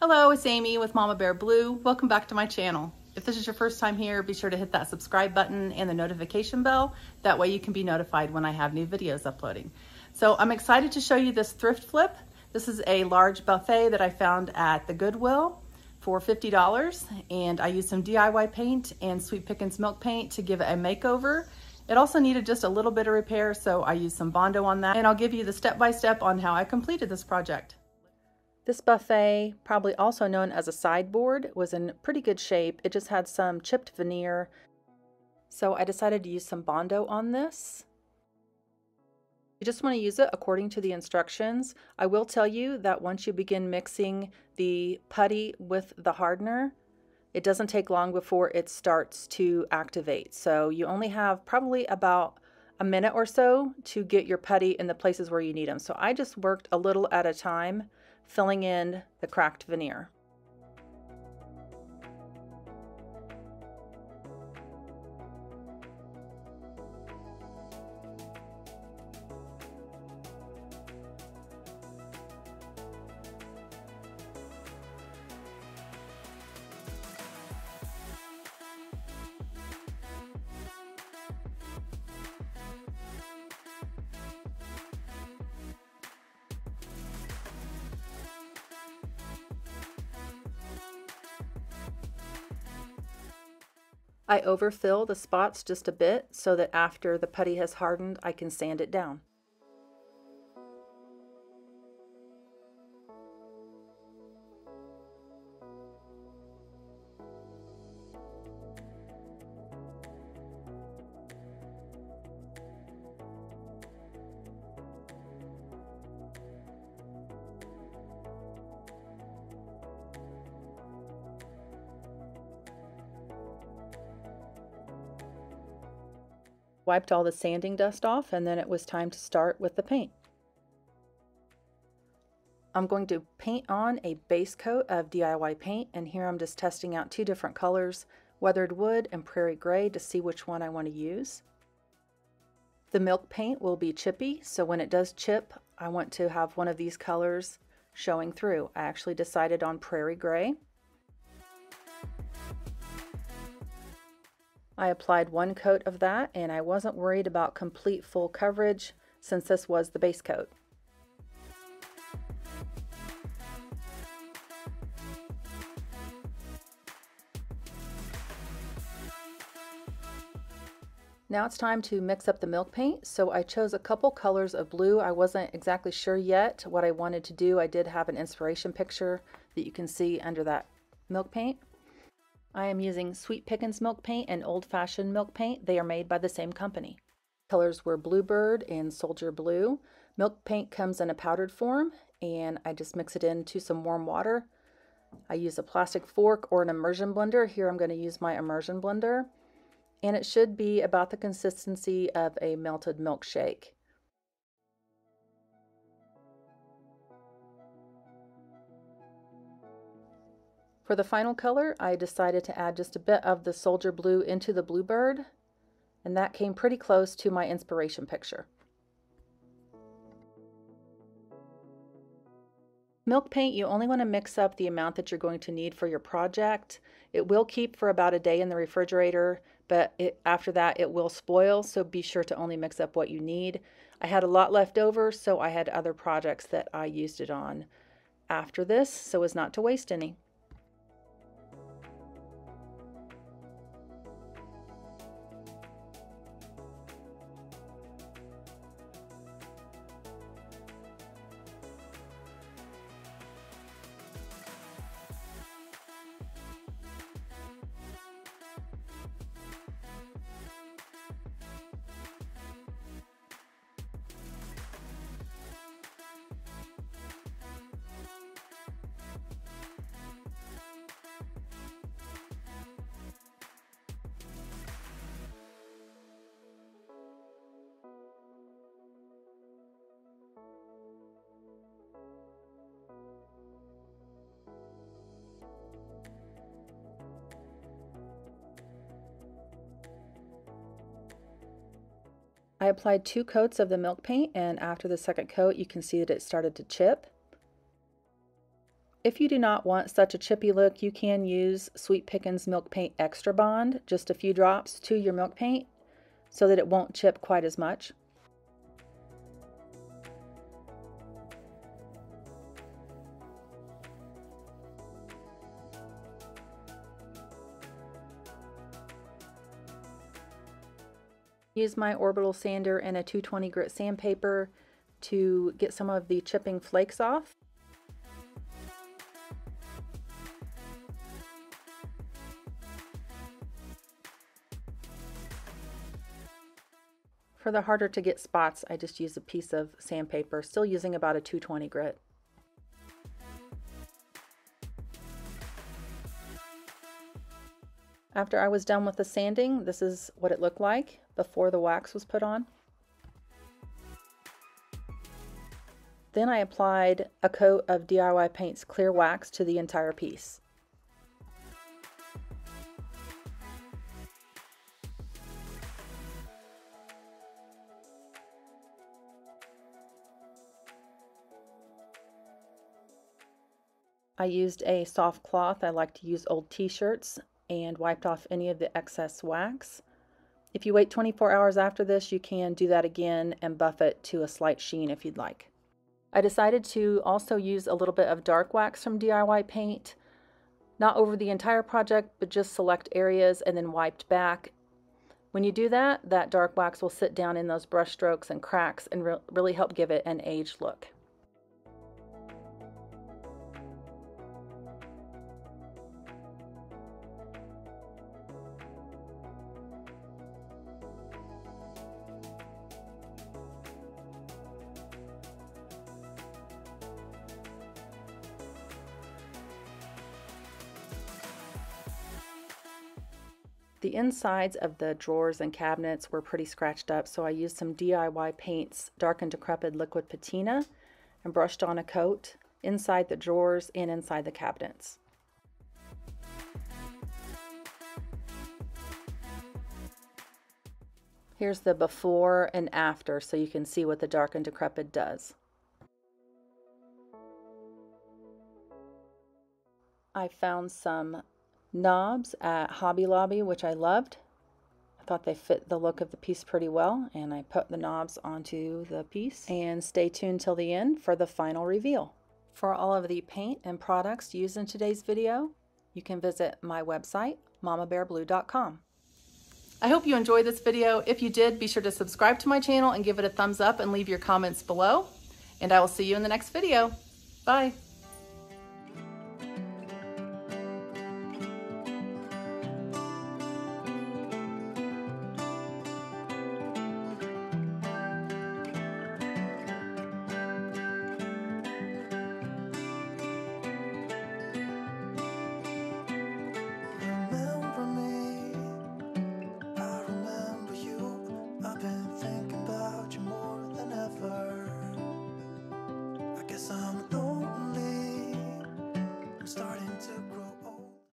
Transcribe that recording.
Hello, it's Amy with Mama Bear Blue. Welcome back to my channel. If this is your first time here, be sure to hit that subscribe button and the notification bell. That way you can be notified when I have new videos uploading. So I'm excited to show you this thrift flip. This is a large buffet that I found at the Goodwill for $50 and I used some DIY paint and Sweet Pickins milk paint to give it a makeover. It also needed just a little bit of repair, so I used some Bondo on that. And I'll give you the step-by-step -step on how I completed this project. This buffet, probably also known as a sideboard, was in pretty good shape. It just had some chipped veneer. So I decided to use some Bondo on this. You just want to use it according to the instructions. I will tell you that once you begin mixing the putty with the hardener, it doesn't take long before it starts to activate. So you only have probably about a minute or so to get your putty in the places where you need them. So I just worked a little at a time filling in the cracked veneer. I overfill the spots just a bit so that after the putty has hardened, I can sand it down. Wiped all the sanding dust off, and then it was time to start with the paint. I'm going to paint on a base coat of DIY paint, and here I'm just testing out two different colors, weathered wood and prairie gray, to see which one I want to use. The milk paint will be chippy, so when it does chip, I want to have one of these colors showing through. I actually decided on prairie gray. I applied one coat of that and I wasn't worried about complete full coverage since this was the base coat. Now it's time to mix up the milk paint. So I chose a couple colors of blue. I wasn't exactly sure yet what I wanted to do. I did have an inspiration picture that you can see under that milk paint. I am using Sweet Pickins milk paint and Old Fashioned milk paint. They are made by the same company. Colors were Bluebird and Soldier Blue. Milk paint comes in a powdered form and I just mix it into some warm water. I use a plastic fork or an immersion blender. Here I'm going to use my immersion blender. And it should be about the consistency of a melted milkshake. For the final color, I decided to add just a bit of the soldier blue into the bluebird, and that came pretty close to my inspiration picture. Milk paint, you only want to mix up the amount that you're going to need for your project. It will keep for about a day in the refrigerator, but it, after that it will spoil, so be sure to only mix up what you need. I had a lot left over, so I had other projects that I used it on after this, so as not to waste any. I applied two coats of the milk paint and after the second coat you can see that it started to chip. If you do not want such a chippy look, you can use Sweet Pickins Milk Paint Extra Bond, just a few drops to your milk paint so that it won't chip quite as much. Use my orbital sander and a 220 grit sandpaper to get some of the chipping flakes off. For the harder to get spots, I just use a piece of sandpaper, still using about a 220 grit. After I was done with the sanding, this is what it looked like before the wax was put on. Then I applied a coat of DIY Paints clear wax to the entire piece. I used a soft cloth. I like to use old t-shirts and wiped off any of the excess wax. If you wait 24 hours after this, you can do that again and buff it to a slight sheen if you'd like. I decided to also use a little bit of dark wax from DIY Paint, not over the entire project, but just select areas and then wiped back. When you do that, that dark wax will sit down in those brush strokes and cracks and re really help give it an aged look. The insides of the drawers and cabinets were pretty scratched up, so I used some DIY Paints Dark and Decrepit Liquid Patina and brushed on a coat inside the drawers and inside the cabinets. Here's the before and after so you can see what the Dark and Decrepit does. I found some knobs at Hobby Lobby, which I loved. I thought they fit the look of the piece pretty well, and I put the knobs onto the piece. And stay tuned till the end for the final reveal. For all of the paint and products used in today's video, you can visit my website, mamabearblue.com. I hope you enjoyed this video. If you did, be sure to subscribe to my channel and give it a thumbs up and leave your comments below. And I will see you in the next video. Bye.